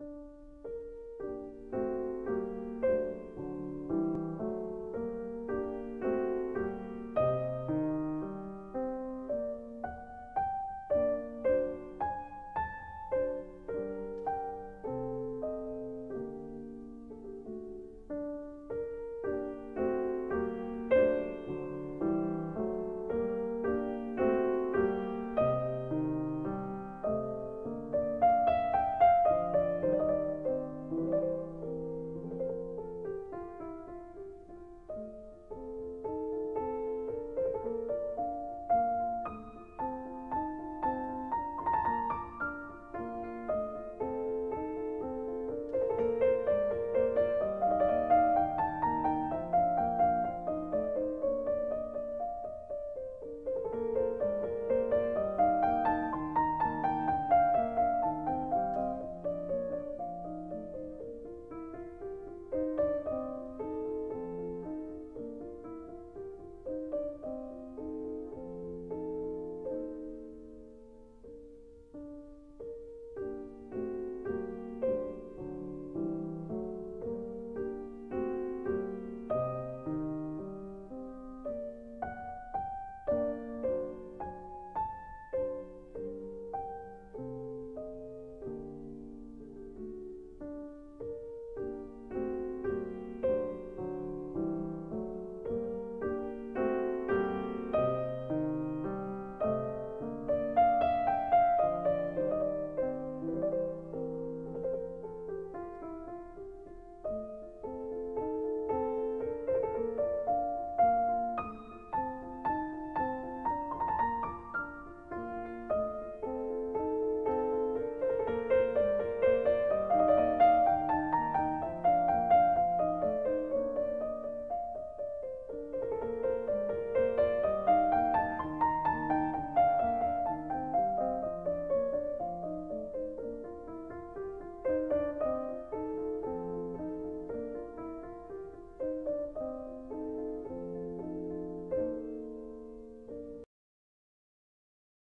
you